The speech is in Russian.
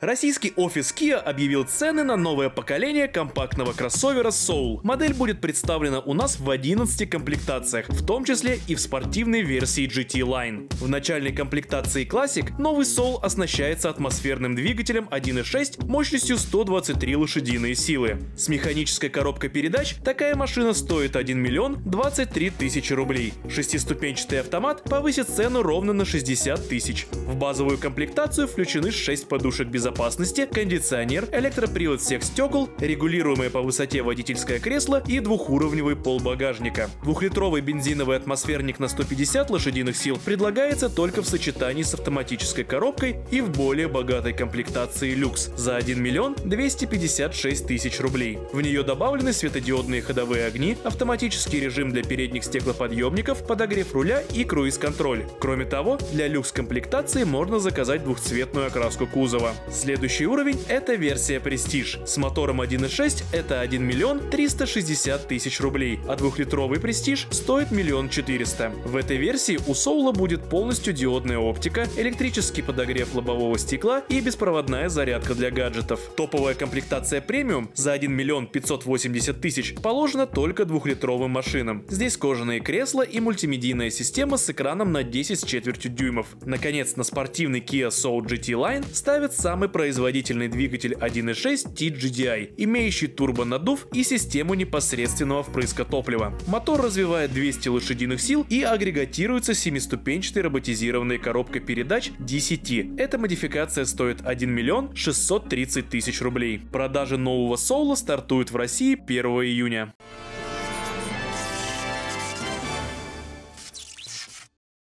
Российский офис Kia объявил цены на новое поколение компактного кроссовера Soul. Модель будет представлена у нас в 11 комплектациях, в том числе и в спортивной версии GT Line. В начальной комплектации Classic новый Soul оснащается атмосферным двигателем 1.6 мощностью 123 лошадиные силы. С механической коробкой передач такая машина стоит 1 миллион 23 тысячи рублей. Шестиступенчатый автомат повысит цену ровно на 60 тысяч. В базовую комплектацию включены 6 подушек безопасности безопасности, кондиционер, электропривод всех стекол, регулируемое по высоте водительское кресло и двухуровневый пол багажника. Двухлитровый бензиновый атмосферник на 150 лошадиных сил предлагается только в сочетании с автоматической коробкой и в более богатой комплектации люкс за 1 миллион 256 тысяч рублей. В нее добавлены светодиодные ходовые огни, автоматический режим для передних стеклоподъемников, подогрев руля и круиз-контроль. Кроме того, для люкс-комплектации можно заказать двухцветную окраску кузова. Следующий уровень – это версия Prestige. С мотором 1.6 это 1 миллион 360 тысяч рублей, а двухлитровый Prestige стоит миллион 400. В этой версии у Соула будет полностью диодная оптика, электрический подогрев лобового стекла и беспроводная зарядка для гаджетов. Топовая комплектация премиум за 1 миллион 580 тысяч положена только двухлитровым машинам. Здесь кожаные кресла и мультимедийная система с экраном на 10 с четвертью дюймов. Наконец, на спортивный Kia Soul GT Line ставят самый самый производительный двигатель 1.6 TGDI, имеющий турбонаддув и систему непосредственного впрыска топлива. Мотор развивает 200 лошадиных сил и агрегатируется семиступенчатой роботизированной коробкой передач DCT. Эта модификация стоит 1 миллион 630 тысяч рублей. Продажи нового Соула стартуют в России 1 июня.